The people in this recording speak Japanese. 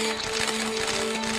うん。